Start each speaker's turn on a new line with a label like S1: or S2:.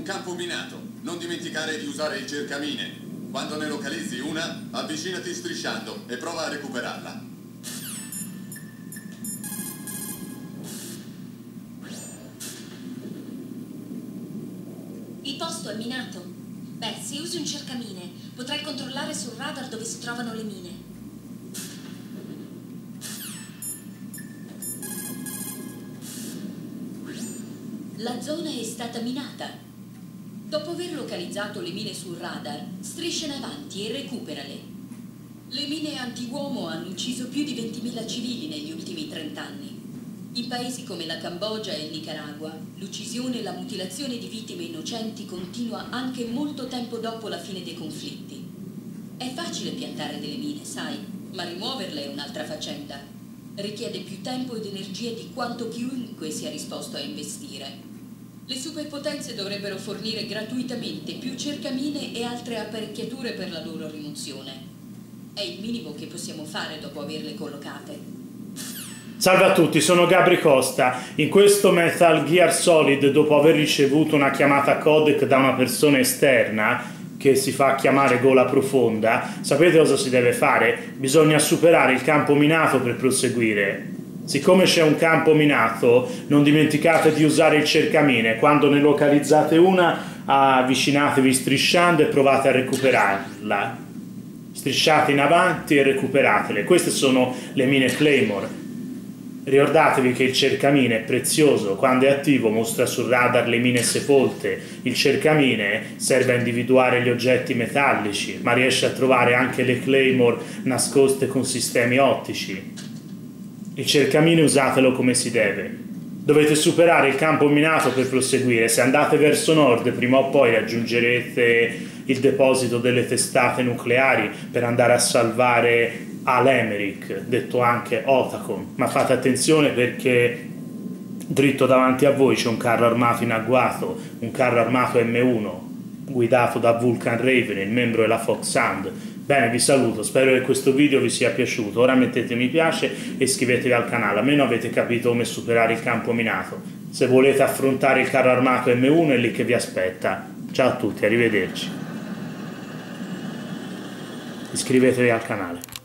S1: un campo minato. Non dimenticare di usare il cercamine. Quando ne localizzi una, avvicinati strisciando e prova a recuperarla.
S2: Il posto è minato. Beh, se usi un cercamine, potrai controllare sul radar dove si trovano le mine. La zona è stata minata. Dopo aver localizzato le mine sul radar, strisciane avanti e recuperale. Le mine anti-uomo hanno ucciso più di 20.000 civili negli ultimi 30 anni. In paesi come la Cambogia e il Nicaragua, l'uccisione e la mutilazione di vittime innocenti continua anche molto tempo dopo la fine dei conflitti. È facile piantare delle mine, sai, ma rimuoverle è un'altra faccenda. Richiede più tempo ed energia di quanto chiunque sia disposto a investire. Le superpotenze dovrebbero fornire gratuitamente più cercamine e altre apparecchiature per la loro rimozione. È il minimo che possiamo fare dopo averle collocate.
S3: Salve a tutti, sono Gabri Costa. In questo Metal Gear Solid, dopo aver ricevuto una chiamata codec da una persona esterna, che si fa chiamare gola profonda, sapete cosa si deve fare? Bisogna superare il campo minato per proseguire. Siccome c'è un campo minato, non dimenticate di usare il cercamine. Quando ne localizzate una, avvicinatevi strisciando e provate a recuperarla. Strisciate in avanti e recuperatele. Queste sono le mine Claymore. Ricordatevi che il cercamine è prezioso, quando è attivo mostra sul radar le mine sepolte. Il cercamine serve a individuare gli oggetti metallici, ma riesce a trovare anche le claymore nascoste con sistemi ottici. Il cercamine usatelo come si deve. Dovete superare il campo minato per proseguire. Se andate verso nord, prima o poi raggiungerete il deposito delle testate nucleari per andare a salvare Al-Emerick, detto anche Otacon. Ma fate attenzione perché dritto davanti a voi c'è un carro armato in agguato, un carro armato M1, guidato da Vulcan Raven, il membro della Fox Sound. Bene, vi saluto, spero che questo video vi sia piaciuto. Ora mettete mi piace e iscrivetevi al canale, almeno avete capito come superare il campo minato. Se volete affrontare il carro armato M1 è lì che vi aspetta. Ciao a tutti, arrivederci. Iscrivetevi al canale.